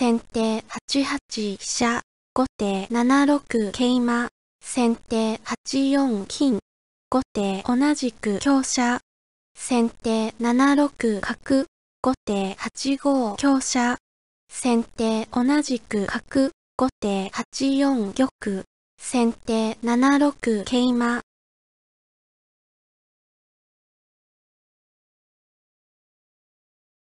先手8八飛車、後手7六桂馬、先手8四金、後手同じく香車、先手7六角、後手8五香車、先手同じく角、後手8四玉、先手7六桂馬、